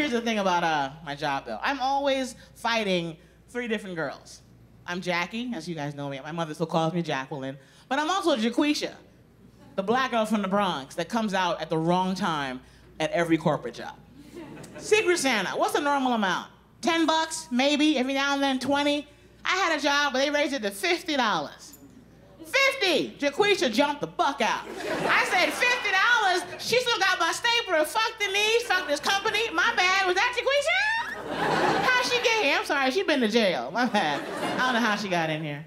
Here's the thing about uh, my job, though. I'm always fighting three different girls. I'm Jackie, as you guys know me. My mother still calls me Jacqueline. But I'm also Jaquisha, the black girl from the Bronx that comes out at the wrong time at every corporate job. Secret Santa, what's the normal amount? 10 bucks, maybe, every now and then 20. I had a job, but they raised it to $50. 50! Jaquisha jumped the buck out. I said, $50? She still got my stapler. Fuck the knees, fuck this company. My bad. Was that Jaquisha? How'd she get here? I'm sorry, she been to jail. My bad. I don't know how she got in here.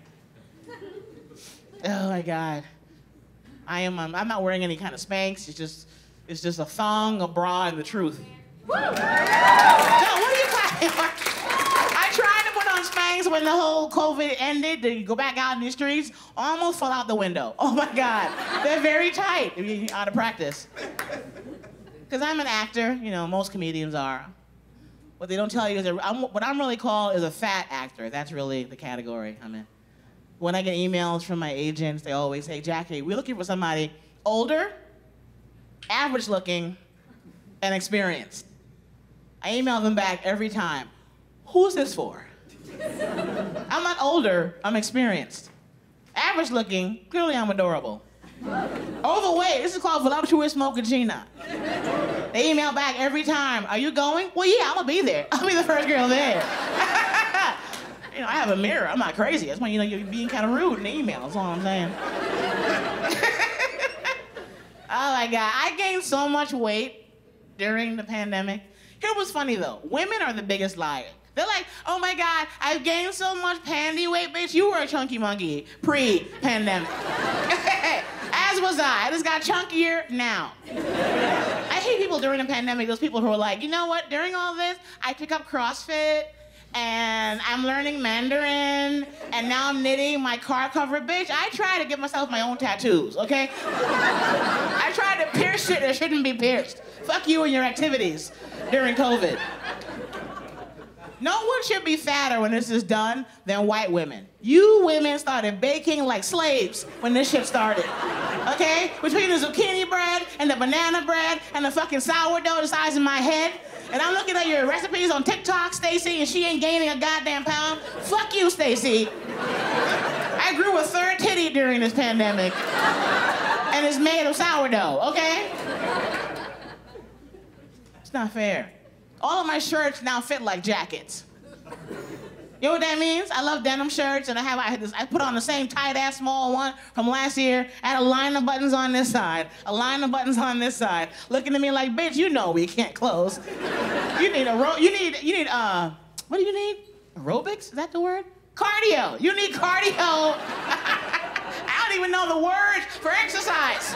Oh my God. I am, um, I'm not wearing any kind of Spanx. It's just, it's just a thong, a bra, and the truth. no, what are you clapping for? I tried to put on Spanx when the whole COVID ended to go back out in the streets. Almost fell out the window. Oh my God. They're very tight you're out of practice. Because I'm an actor, you know, most comedians are. What they don't tell you is that I'm, what I'm really called is a fat actor. That's really the category I'm in. When I get emails from my agents, they always say, Jackie, we're looking for somebody older, average looking, and experienced. I email them back every time. Who's this for? I'm not older, I'm experienced. Average looking, clearly I'm adorable. Overweight, this is called voluptuous mochaccino. They email back every time, are you going? Well, yeah, I'm gonna be there. I'll be the first girl there. you know, I have a mirror, I'm not crazy. That's why, you know, you're being kind of rude in the email, that's all I'm saying. oh my God, I gained so much weight during the pandemic. Here was funny though, women are the biggest liar. They're like, oh my God, I've gained so much panty weight, bitch. You were a chunky monkey pre-pandemic. As was I. Just got chunkier now. I hate people during the pandemic, those people who are like, you know what, during all this, I took up CrossFit and I'm learning Mandarin and now I'm knitting my car cover, bitch. I try to give myself my own tattoos, okay? I try to pierce shit that shouldn't be pierced. Fuck you and your activities during COVID. No one should be fatter when this is done than white women. You women started baking like slaves when this shit started. Okay? Between the zucchini bread and the banana bread and the fucking sourdough the size of my head. And I'm looking at your recipes on TikTok, Stacy, and she ain't gaining a goddamn pound. Fuck you, Stacy. I grew a third titty during this pandemic. And it's made of sourdough, okay? It's not fair. All of my shirts now fit like jackets. You know what that means? I love denim shirts, and I have I, had this, I put on the same tight ass small one from last year. I had a line of buttons on this side, a line of buttons on this side, looking at me like, bitch, you know we can't close. You need a ro- you need you need uh what do you need? Aerobics? Is that the word? Cardio. You need cardio. I don't even know the words for exercise.